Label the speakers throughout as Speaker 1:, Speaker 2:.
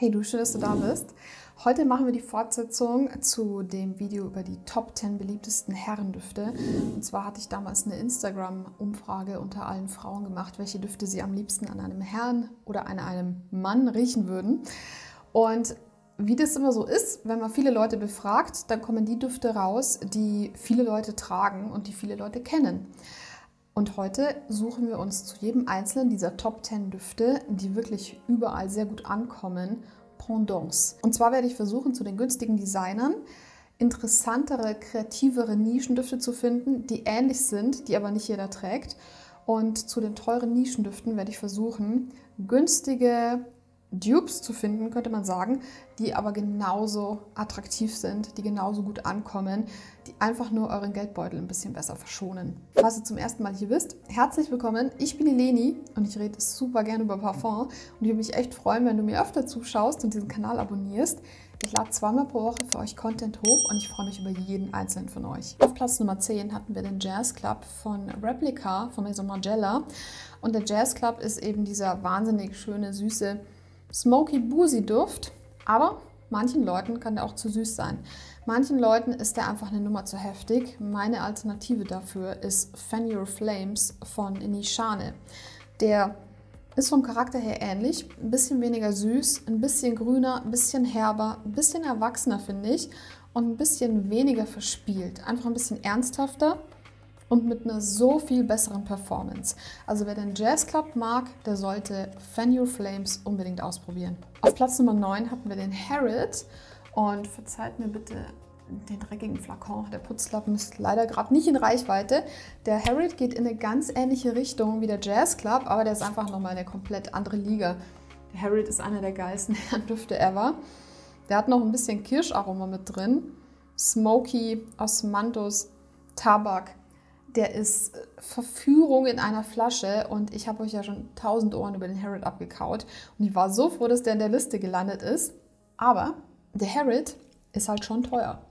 Speaker 1: Hey du, schön, dass du da bist. Heute machen wir die Fortsetzung zu dem Video über die Top 10 beliebtesten Herrendüfte. Und zwar hatte ich damals eine Instagram-Umfrage unter allen Frauen gemacht, welche Düfte sie am liebsten an einem Herrn oder an einem Mann riechen würden. Und wie das immer so ist, wenn man viele Leute befragt, dann kommen die Düfte raus, die viele Leute tragen und die viele Leute kennen. Und heute suchen wir uns zu jedem einzelnen dieser Top 10 Düfte, die wirklich überall sehr gut ankommen, Pendants. Und zwar werde ich versuchen, zu den günstigen Designern interessantere, kreativere Nischendüfte zu finden, die ähnlich sind, die aber nicht jeder trägt. Und zu den teuren Nischendüften werde ich versuchen, günstige Dupes zu finden, könnte man sagen, die aber genauso attraktiv sind, die genauso gut ankommen, die einfach nur euren Geldbeutel ein bisschen besser verschonen. Falls ihr zum ersten Mal hier bist, herzlich willkommen. Ich bin die Leni und ich rede super gerne über Parfum und ich würde mich echt freuen, wenn du mir öfter zuschaust und diesen Kanal abonnierst. Ich lade zweimal pro Woche für euch Content hoch und ich freue mich über jeden einzelnen von euch. Auf Platz Nummer 10 hatten wir den Jazz Club von Replica von Maison Margiela und der Jazz Club ist eben dieser wahnsinnig schöne, süße Smoky Boozy Duft, aber manchen Leuten kann der auch zu süß sein. Manchen Leuten ist der einfach eine Nummer zu heftig. Meine Alternative dafür ist Your Flames von Nishane. Der ist vom Charakter her ähnlich, ein bisschen weniger süß, ein bisschen grüner, ein bisschen herber, ein bisschen erwachsener finde ich und ein bisschen weniger verspielt. Einfach ein bisschen ernsthafter und mit einer so viel besseren Performance. Also wer den Jazz Club mag, der sollte Fan Your Flames unbedingt ausprobieren. Auf Platz Nummer 9 hatten wir den Harrod und verzeiht mir bitte den dreckigen Flakon. Der Putzlappen ist leider gerade nicht in Reichweite. Der Harriet geht in eine ganz ähnliche Richtung wie der Jazz Club, aber der ist einfach nochmal eine komplett andere Liga. Der Harriet ist einer der geilsten Düfte ever. Der hat noch ein bisschen Kirscharoma mit drin. Smoky, Osmanthus, Tabak, der ist äh, Verführung in einer Flasche und ich habe euch ja schon tausend Ohren über den Harrod abgekaut und ich war so froh, dass der in der Liste gelandet ist. Aber der Harrod ist halt schon teuer.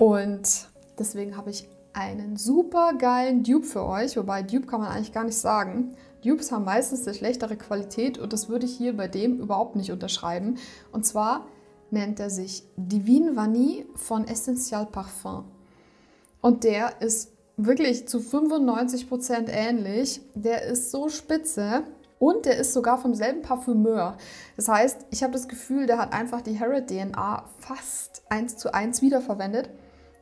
Speaker 1: Und deswegen habe ich einen super geilen Dupe für euch, wobei Dupe kann man eigentlich gar nicht sagen. Dupes haben meistens eine schlechtere Qualität und das würde ich hier bei dem überhaupt nicht unterschreiben. Und zwar nennt er sich Divine Vanille von Essential Parfum. Und der ist wirklich zu 95% ähnlich. Der ist so spitze und der ist sogar vom selben Parfümeur. Das heißt, ich habe das Gefühl, der hat einfach die Harrod DNA fast eins zu eins wiederverwendet.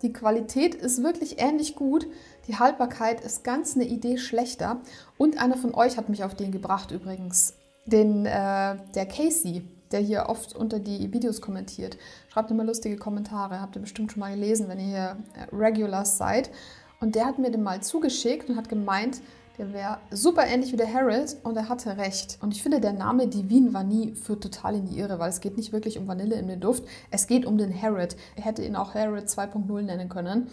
Speaker 1: Die Qualität ist wirklich ähnlich gut. Die Haltbarkeit ist ganz eine Idee schlechter. Und einer von euch hat mich auf den gebracht übrigens. Den, äh, der Casey, der hier oft unter die Videos kommentiert. Schreibt immer lustige Kommentare. Habt ihr bestimmt schon mal gelesen, wenn ihr hier äh, Regulars seid. Und der hat mir den mal zugeschickt und hat gemeint, der wäre super ähnlich wie der Harold und er hatte recht. Und ich finde, der Name Divine Vanille führt total in die Irre, weil es geht nicht wirklich um Vanille in den Duft, es geht um den Harold. Er hätte ihn auch Harold 2.0 nennen können.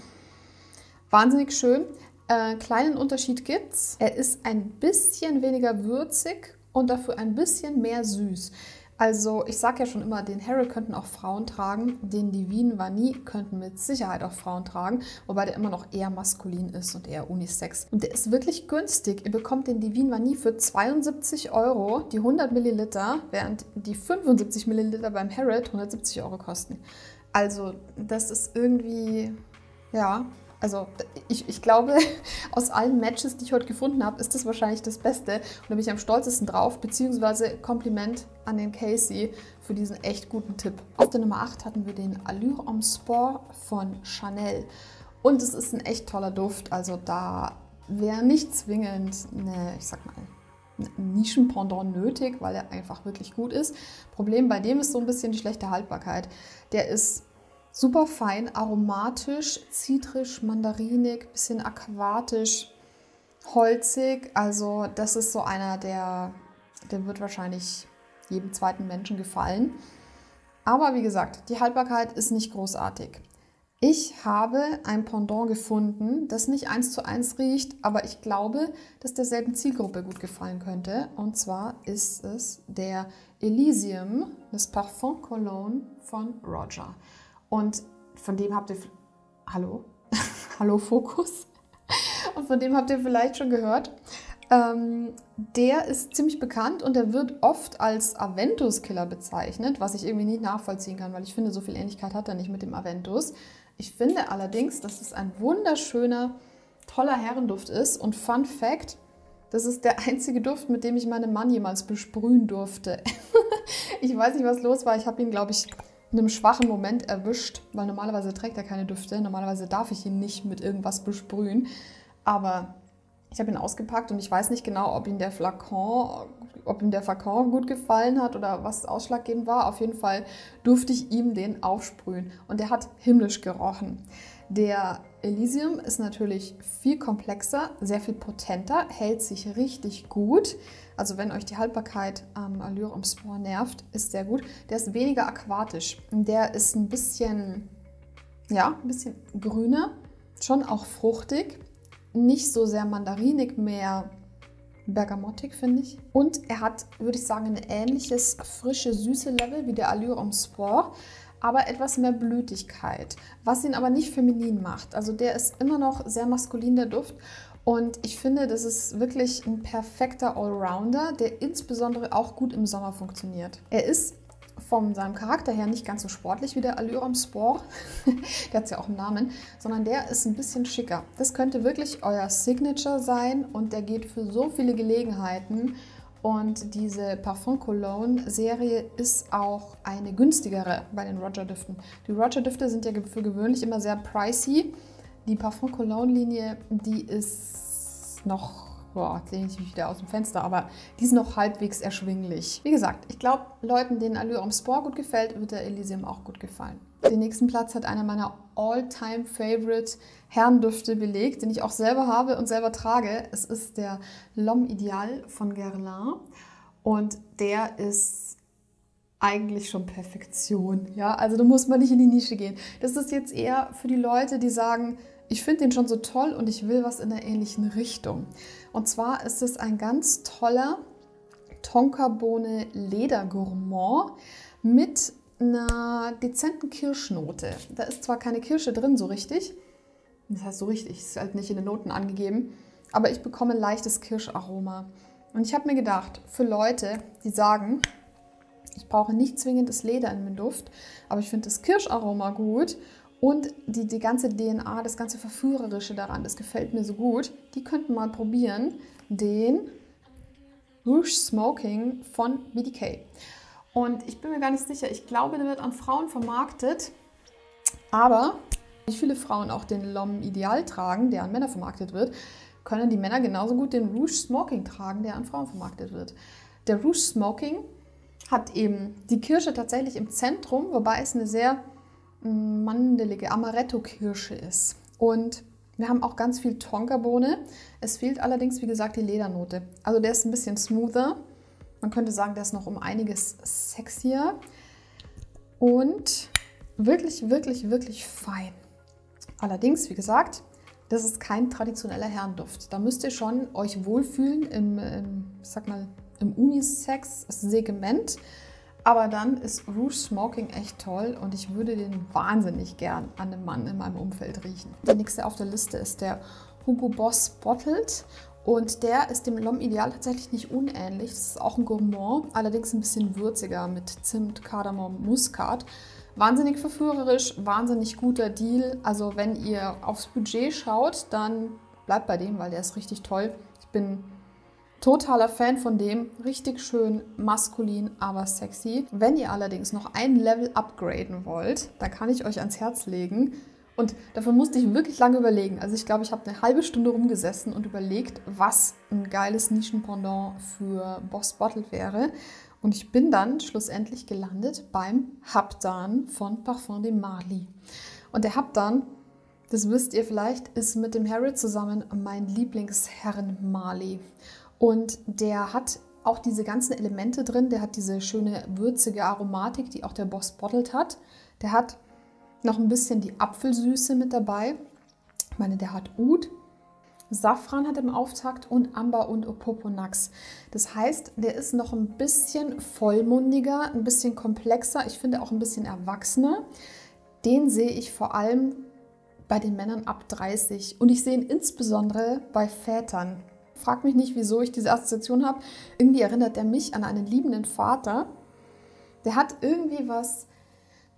Speaker 1: Wahnsinnig schön. Äh, kleinen Unterschied gibt's. Er ist ein bisschen weniger würzig und dafür ein bisschen mehr süß. Also ich sage ja schon immer, den Harry könnten auch Frauen tragen, den Divine Vanille könnten mit Sicherheit auch Frauen tragen, wobei der immer noch eher maskulin ist und eher unisex. Und der ist wirklich günstig. Ihr bekommt den Divine Vanille für 72 Euro, die 100 Milliliter, während die 75 Milliliter beim Harrod 170 Euro kosten. Also das ist irgendwie, ja, also ich, ich glaube, aus allen Matches, die ich heute gefunden habe, ist das wahrscheinlich das Beste. Und da bin ich am stolzesten drauf, beziehungsweise Kompliment an den Casey für diesen echt guten Tipp. Auf der Nummer 8 hatten wir den Allure Homme Sport von Chanel. Und es ist ein echt toller Duft, also da wäre nicht zwingend eine, ich sag mal, Nischenpendant nötig, weil er einfach wirklich gut ist. Problem bei dem ist so ein bisschen die schlechte Haltbarkeit. Der ist Super fein, aromatisch, zitrisch, mandarinig, bisschen aquatisch, holzig. Also das ist so einer, der, der wird wahrscheinlich jedem zweiten Menschen gefallen. Aber wie gesagt, die Haltbarkeit ist nicht großartig. Ich habe ein Pendant gefunden, das nicht eins zu eins riecht, aber ich glaube, dass derselben Zielgruppe gut gefallen könnte. Und zwar ist es der Elysium, das Parfum Cologne von Roger. Und von dem habt ihr. Hallo? Hallo Fokus? Und von dem habt ihr vielleicht schon gehört. Ähm, der ist ziemlich bekannt und der wird oft als Aventus-Killer bezeichnet, was ich irgendwie nicht nachvollziehen kann, weil ich finde, so viel Ähnlichkeit hat er nicht mit dem Aventus. Ich finde allerdings, dass es ein wunderschöner, toller Herrenduft ist. Und Fun Fact, das ist der einzige Duft, mit dem ich meinen Mann jemals besprühen durfte. ich weiß nicht, was los war. Ich habe ihn, glaube ich, einem schwachen Moment erwischt, weil normalerweise trägt er keine Düfte. Normalerweise darf ich ihn nicht mit irgendwas besprühen. Aber ich habe ihn ausgepackt und ich weiß nicht genau, ob ihm der Flakon, ob ihm der Flakon gut gefallen hat oder was ausschlaggebend war. Auf jeden Fall durfte ich ihm den aufsprühen und der hat himmlisch gerochen. Der Elysium ist natürlich viel komplexer, sehr viel potenter, hält sich richtig gut. Also wenn euch die Haltbarkeit am ähm, Allure im Spore nervt, ist der gut. Der ist weniger aquatisch. Der ist ein bisschen, ja, ein bisschen grüner, schon auch fruchtig nicht so sehr mandarinig, mehr bergamottig, finde ich. Und er hat, würde ich sagen, ein ähnliches frische, süße Level wie der Allure Homme Sport, aber etwas mehr Blütigkeit, was ihn aber nicht feminin macht. Also der ist immer noch sehr maskulin, der Duft. Und ich finde, das ist wirklich ein perfekter Allrounder, der insbesondere auch gut im Sommer funktioniert. Er ist von seinem Charakter her nicht ganz so sportlich wie der Allure am Sport, der hat es ja auch einen Namen, sondern der ist ein bisschen schicker. Das könnte wirklich euer Signature sein und der geht für so viele Gelegenheiten. Und diese Parfum Cologne Serie ist auch eine günstigere bei den Roger Düften. Die Roger Düfte sind ja für gewöhnlich immer sehr pricey. Die Parfum Cologne Linie, die ist noch boah, lehne ich mich wieder aus dem Fenster, aber die ist noch halbwegs erschwinglich. Wie gesagt, ich glaube, Leuten, denen Allure am Sport gut gefällt, wird der Elysium auch gut gefallen. Den nächsten Platz hat einer meiner all-time favorite Herrendüfte belegt, den ich auch selber habe und selber trage. Es ist der L'Homme Ideal von Guerlain und der ist eigentlich schon Perfektion. Ja, also da muss man nicht in die Nische gehen. Das ist jetzt eher für die Leute, die sagen, ich finde den schon so toll und ich will was in der ähnlichen Richtung. Und zwar ist es ein ganz toller Tonkabohne Ledergourmand mit einer dezenten Kirschnote. Da ist zwar keine Kirsche drin so richtig, das heißt so richtig, ist halt nicht in den Noten angegeben, aber ich bekomme leichtes Kirscharoma. Und ich habe mir gedacht, für Leute, die sagen, ich brauche nicht zwingend das Leder in meinem Duft, aber ich finde das Kirscharoma gut und die, die ganze DNA, das ganze Verführerische daran, das gefällt mir so gut. Die könnten mal probieren, den Rouge Smoking von BDK. Und ich bin mir gar nicht sicher, ich glaube, der wird an Frauen vermarktet, aber wie viele Frauen auch den Lom Ideal tragen, der an Männer vermarktet wird, können die Männer genauso gut den Rouge Smoking tragen, der an Frauen vermarktet wird. Der Rouge Smoking hat eben die Kirsche tatsächlich im Zentrum, wobei es eine sehr mandelige Amaretto-Kirsche ist. Und wir haben auch ganz viel Tonkabohne. Es fehlt allerdings, wie gesagt, die Ledernote. Also der ist ein bisschen smoother. Man könnte sagen, der ist noch um einiges sexier. Und wirklich, wirklich, wirklich fein. Allerdings, wie gesagt, das ist kein traditioneller Herrenduft. Da müsst ihr schon euch wohlfühlen im, im sag mal, im Unisex-Segment. Aber dann ist Rouge Smoking echt toll und ich würde den wahnsinnig gern an einem Mann in meinem Umfeld riechen. Der nächste auf der Liste ist der Hugo Boss Bottled und der ist dem L'Homme Ideal tatsächlich nicht unähnlich. Das ist auch ein Gourmand, allerdings ein bisschen würziger mit Zimt, Kardamom, Muskat. Wahnsinnig verführerisch, wahnsinnig guter Deal. Also wenn ihr aufs Budget schaut, dann bleibt bei dem, weil der ist richtig toll. Ich bin Totaler Fan von dem, richtig schön maskulin, aber sexy. Wenn ihr allerdings noch ein Level upgraden wollt, dann kann ich euch ans Herz legen. Und dafür musste ich wirklich lange überlegen. Also ich glaube, ich habe eine halbe Stunde rumgesessen und überlegt, was ein geiles Nischenpendant für Boss Bottled wäre. Und ich bin dann schlussendlich gelandet beim Habdan von Parfum de Marly. Und der Habdan, das wisst ihr vielleicht, ist mit dem Harry zusammen mein Lieblingsherren Marley. Und der hat auch diese ganzen Elemente drin. Der hat diese schöne würzige Aromatik, die auch der Boss Bottled hat. Der hat noch ein bisschen die Apfelsüße mit dabei. Ich meine, der hat Oud. Safran hat im Auftakt und Amber und Opoponax. Das heißt, der ist noch ein bisschen vollmundiger, ein bisschen komplexer, ich finde auch ein bisschen erwachsener. Den sehe ich vor allem bei den Männern ab 30 und ich sehe ihn insbesondere bei Vätern Frag mich nicht, wieso ich diese Assoziation habe. Irgendwie erinnert er mich an einen liebenden Vater. Der hat irgendwie was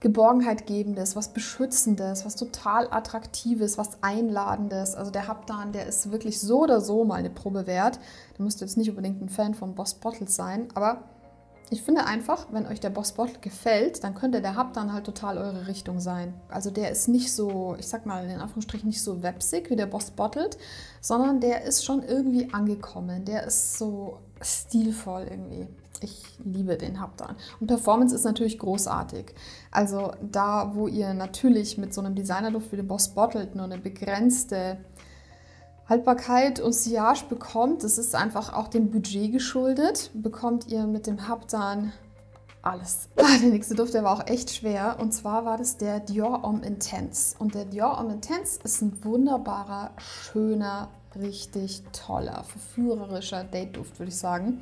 Speaker 1: Geborgenheit gebendes, was Beschützendes, was total Attraktives, was Einladendes. Also der Haptan, der ist wirklich so oder so mal eine Probe wert. Da müsst ihr jetzt nicht unbedingt ein Fan von Boss Bottles sein, aber ich finde einfach, wenn euch der Boss Bottle gefällt, dann könnte der Hub halt total eure Richtung sein. Also der ist nicht so, ich sag mal in Anführungsstrichen nicht so websig wie der Boss Bottled, sondern der ist schon irgendwie angekommen. Der ist so stilvoll irgendwie. Ich liebe den dann. Und Performance ist natürlich großartig. Also da, wo ihr natürlich mit so einem Designerduft wie dem Boss Bottled nur eine begrenzte Haltbarkeit und Sillage bekommt, das ist einfach auch dem Budget geschuldet, bekommt ihr mit dem Haptan alles. Ah, der nächste Duft, der war auch echt schwer. Und zwar war das der Dior Homme Intense. Und der Dior Homme Intense ist ein wunderbarer, schöner, richtig toller, verführerischer Date-Duft, würde ich sagen.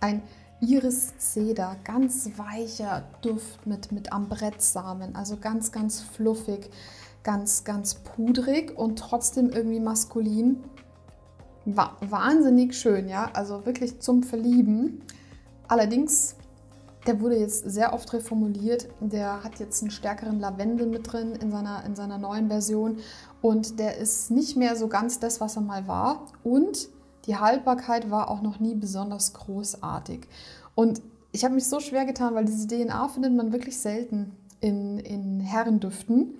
Speaker 1: Ein Iris Cedar, ganz weicher Duft mit, mit Ambrettsamen, also ganz, ganz fluffig ganz, ganz pudrig und trotzdem irgendwie maskulin. War wahnsinnig schön, ja, also wirklich zum Verlieben. Allerdings, der wurde jetzt sehr oft reformuliert. Der hat jetzt einen stärkeren Lavendel mit drin in seiner, in seiner neuen Version und der ist nicht mehr so ganz das, was er mal war. Und die Haltbarkeit war auch noch nie besonders großartig. Und ich habe mich so schwer getan, weil diese DNA findet man wirklich selten in, in Herrendüften.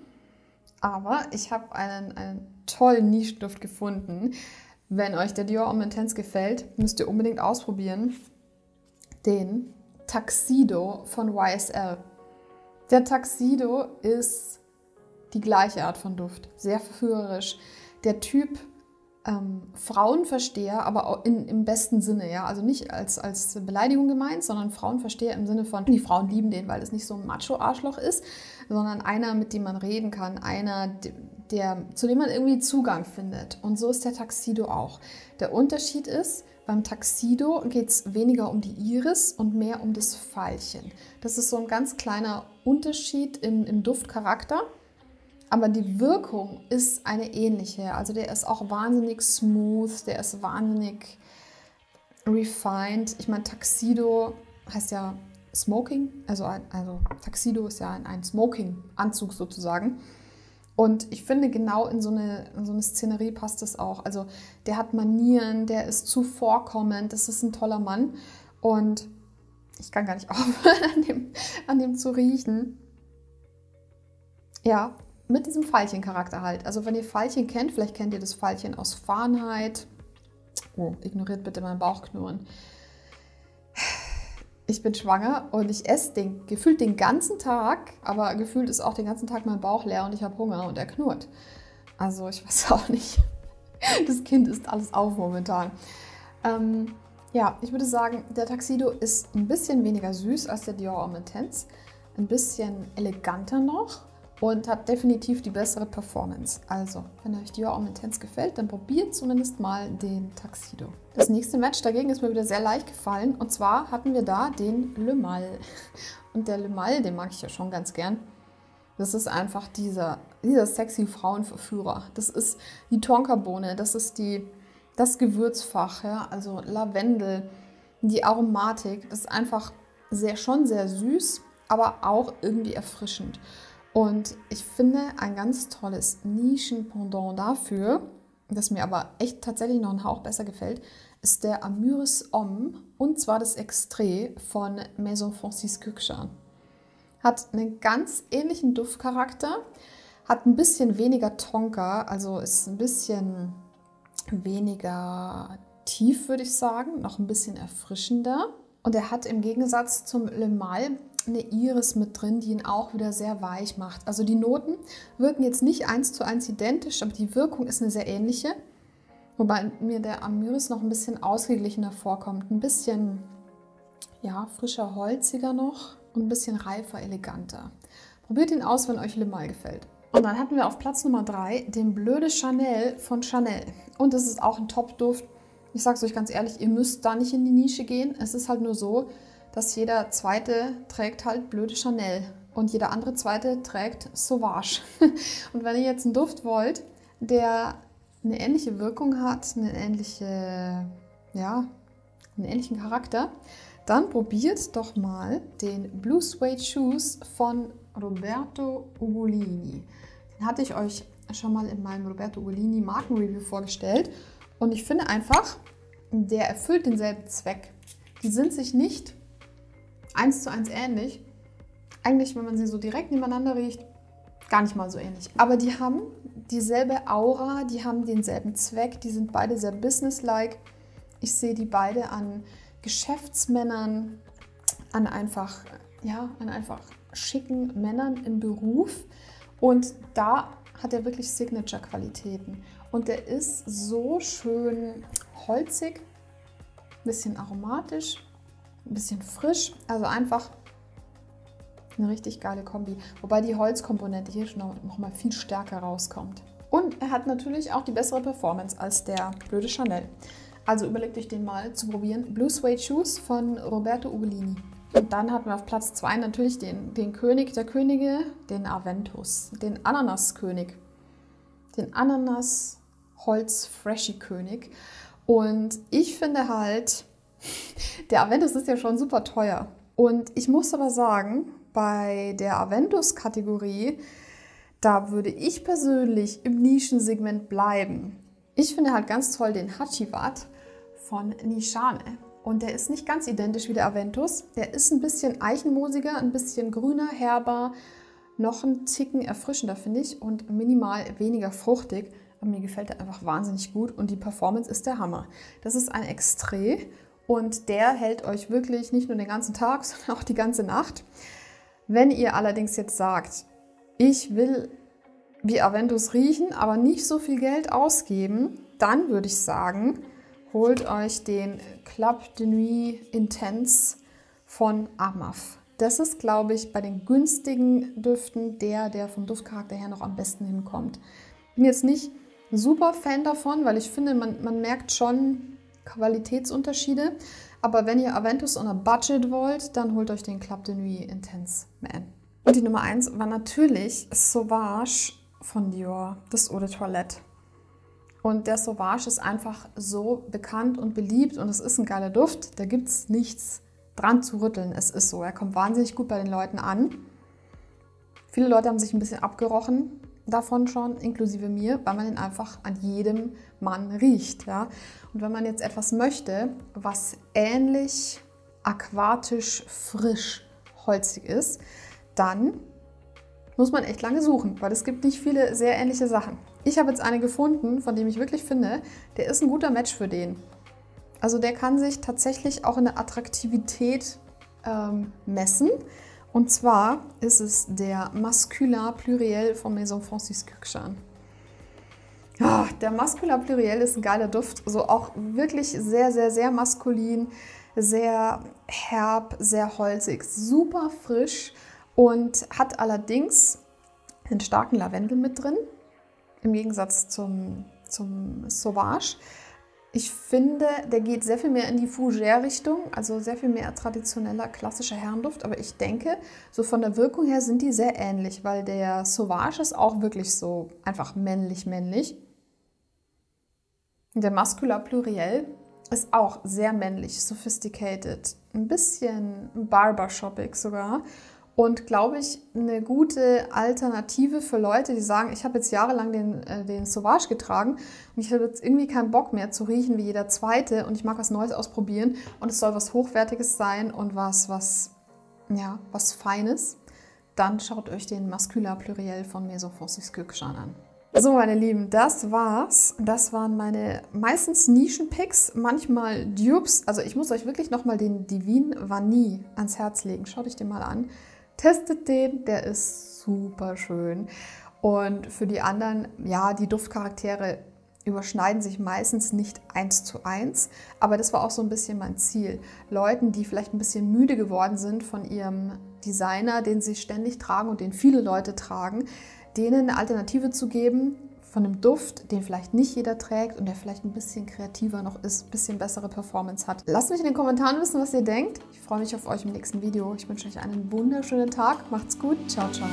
Speaker 1: Aber ich habe einen, einen tollen Nischenduft gefunden. Wenn euch der Dior Homme Intense gefällt, müsst ihr unbedingt ausprobieren. Den Taxido von YSL. Der Taxido ist die gleiche Art von Duft, sehr verführerisch. Der Typ ähm, Frauenversteher, aber auch in, im besten Sinne, ja. Also nicht als, als Beleidigung gemeint, sondern Frauenversteher im Sinne von, die Frauen lieben den, weil es nicht so ein Macho-Arschloch ist, sondern einer, mit dem man reden kann, einer, der, zu dem man irgendwie Zugang findet. Und so ist der Taxido auch. Der Unterschied ist, beim Taxido geht es weniger um die Iris und mehr um das Pfeilchen. Das ist so ein ganz kleiner Unterschied im, im Duftcharakter. Aber die Wirkung ist eine ähnliche. Also der ist auch wahnsinnig smooth, der ist wahnsinnig refined. Ich meine, Taxido heißt ja Smoking, also, also Taxido ist ja ein, ein Smoking-Anzug sozusagen. Und ich finde, genau in so, eine, in so eine Szenerie passt das auch. Also der hat Manieren, der ist zuvorkommend, das ist ein toller Mann. Und ich kann gar nicht aufhören, an dem, an dem zu riechen. Ja, mit diesem Pfeilchen-Charakter halt. Also wenn ihr Pfeilchen kennt, vielleicht kennt ihr das Pfeilchen aus Fahrenheit. Oh, ignoriert bitte mein Bauchknurren. Ich bin schwanger und ich esse den, gefühlt den ganzen Tag, aber gefühlt ist auch den ganzen Tag mein Bauch leer und ich habe Hunger und er knurrt. Also ich weiß auch nicht. Das Kind ist alles auf momentan. Ähm, ja, ich würde sagen, der Taxido ist ein bisschen weniger süß als der Dior Homme Intense. Ein bisschen eleganter noch und hat definitiv die bessere Performance. Also, wenn euch Dior Homme Intense gefällt, dann probiert zumindest mal den Taxido. Das nächste Match dagegen ist mir wieder sehr leicht gefallen und zwar hatten wir da den Le Mal. Und der Le Mal, den mag ich ja schon ganz gern. Das ist einfach dieser, dieser sexy Frauenverführer. Das ist die Tonkabohne, das ist die, das Gewürzfach, ja? also Lavendel, die Aromatik. Das ist einfach sehr, schon sehr süß, aber auch irgendwie erfrischend. Und ich finde ein ganz tolles Nischenpendant dafür, das mir aber echt tatsächlich noch einen Hauch besser gefällt, ist der Amyris Homme und zwar das Extrait von Maison Francis Curchan. Hat einen ganz ähnlichen Duftcharakter, hat ein bisschen weniger Tonka, also ist ein bisschen weniger tief, würde ich sagen, noch ein bisschen erfrischender. Und er hat im Gegensatz zum Le Mal eine Iris mit drin, die ihn auch wieder sehr weich macht. Also die Noten wirken jetzt nicht eins zu eins identisch, aber die Wirkung ist eine sehr ähnliche. Wobei mir der Amyris noch ein bisschen ausgeglichener vorkommt. Ein bisschen ja, frischer, holziger noch und ein bisschen reifer, eleganter. Probiert ihn aus, wenn euch Le Mal gefällt. Und dann hatten wir auf Platz Nummer 3 den Blöde Chanel von Chanel. Und das ist auch ein Top-Duft. Ich sage es euch ganz ehrlich, ihr müsst da nicht in die Nische gehen. Es ist halt nur so, dass jeder zweite trägt halt blöde Chanel und jeder andere zweite trägt Sauvage. und wenn ihr jetzt einen Duft wollt, der eine ähnliche Wirkung hat, eine ähnliche, ja, einen ähnlichen Charakter, dann probiert doch mal den Blue Suede Shoes von Roberto Ugolini. Den hatte ich euch schon mal in meinem Roberto Ugolini Markenreview vorgestellt und ich finde einfach, der erfüllt denselben Zweck. Die sind sich nicht eins zu eins ähnlich. Eigentlich, wenn man sie so direkt nebeneinander riecht, gar nicht mal so ähnlich. Aber die haben dieselbe Aura, die haben denselben Zweck, die sind beide sehr businesslike. Ich sehe die beide an Geschäftsmännern, an einfach, ja, an einfach schicken Männern im Beruf. Und da hat er wirklich Signature-Qualitäten. Und der ist so schön holzig, ein bisschen aromatisch, ein bisschen frisch. Also einfach eine richtig geile Kombi. Wobei die Holzkomponente hier schon noch mal viel stärker rauskommt. Und er hat natürlich auch die bessere Performance als der blöde Chanel. Also überlegt euch den mal zu probieren. Blue Suede Shoes von Roberto Ugolini. Und dann hatten wir auf Platz 2 natürlich den, den König der Könige, den Aventus, den Ananaskönig, den Ananas Holz Freshy König. Und ich finde halt, der Aventus ist ja schon super teuer. Und ich muss aber sagen, bei der Aventus-Kategorie, da würde ich persönlich im Nischensegment bleiben. Ich finde halt ganz toll den Hachivat von Nishane. Und der ist nicht ganz identisch wie der Aventus. Der ist ein bisschen eichenmoosiger, ein bisschen grüner, herber, noch ein Ticken erfrischender, finde ich, und minimal weniger fruchtig. Aber mir gefällt er einfach wahnsinnig gut und die Performance ist der Hammer. Das ist ein Extrait und der hält euch wirklich nicht nur den ganzen Tag, sondern auch die ganze Nacht. Wenn ihr allerdings jetzt sagt, ich will wie Aventus riechen, aber nicht so viel Geld ausgeben, dann würde ich sagen, holt euch den Club de Nuit Intense von Amaf. Das ist, glaube ich, bei den günstigen Düften der, der vom Duftcharakter her noch am besten hinkommt. Ich bin jetzt nicht super Fan davon, weil ich finde, man, man merkt schon Qualitätsunterschiede. Aber wenn ihr Aventus on a Budget wollt, dann holt euch den Club de Nuit Intense Man. Und die Nummer 1 war natürlich Sauvage von Dior, das Eau de Toilette. Und der Sauvage ist einfach so bekannt und beliebt und es ist ein geiler Duft. Da gibt es nichts dran zu rütteln. Es ist so. Er kommt wahnsinnig gut bei den Leuten an. Viele Leute haben sich ein bisschen abgerochen davon schon, inklusive mir, weil man ihn einfach an jedem Mann riecht. Ja? Und wenn man jetzt etwas möchte, was ähnlich aquatisch frisch holzig ist, dann muss man echt lange suchen, weil es gibt nicht viele sehr ähnliche Sachen. Ich habe jetzt eine gefunden, von dem ich wirklich finde, der ist ein guter Match für den. Also der kann sich tatsächlich auch in der Attraktivität ähm, messen. Und zwar ist es der Masculin Pluriel von Maison Francis Kurkchan. Ja, der Masculin Pluriel ist ein geiler Duft, so auch wirklich sehr, sehr, sehr maskulin, sehr herb, sehr holzig, super frisch und hat allerdings einen starken Lavendel mit drin, im Gegensatz zum, zum Sauvage. Ich finde, der geht sehr viel mehr in die Fougère-Richtung, also sehr viel mehr traditioneller, klassischer Herrenduft. Aber ich denke, so von der Wirkung her sind die sehr ähnlich, weil der Sauvage ist auch wirklich so einfach männlich-männlich. Der Mascular Pluriel ist auch sehr männlich, sophisticated, ein bisschen barbershoppig sogar und glaube ich eine gute Alternative für Leute, die sagen, ich habe jetzt jahrelang den, äh, den Sauvage getragen und ich habe jetzt irgendwie keinen Bock mehr zu riechen wie jeder zweite und ich mag was Neues ausprobieren und es soll was Hochwertiges sein und was, was, ja, was Feines, dann schaut euch den Mascular Pluriel von Maison Francis Kürkschan an. So, meine Lieben, das war's. Das waren meine meistens Nischen-Picks, manchmal Dupes. Also ich muss euch wirklich nochmal den Divine Vanille ans Herz legen. Schaut euch den mal an. Testet den, der ist super schön. Und für die anderen, ja, die Duftcharaktere überschneiden sich meistens nicht eins zu eins, aber das war auch so ein bisschen mein Ziel. Leuten, die vielleicht ein bisschen müde geworden sind von ihrem Designer, den sie ständig tragen und den viele Leute tragen, denen eine Alternative zu geben von einem Duft, den vielleicht nicht jeder trägt und der vielleicht ein bisschen kreativer noch ist, ein bisschen bessere Performance hat. Lasst mich in den Kommentaren wissen, was ihr denkt. Ich freue mich auf euch im nächsten Video. Ich wünsche euch einen wunderschönen Tag. Macht's gut. Ciao, ciao.